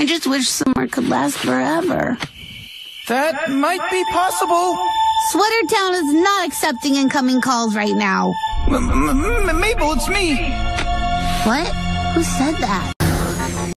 I just wish summer could last forever. That might be possible. Sweater Town is not accepting incoming calls right now. M- M- Mabel, it's me. What? Who said that?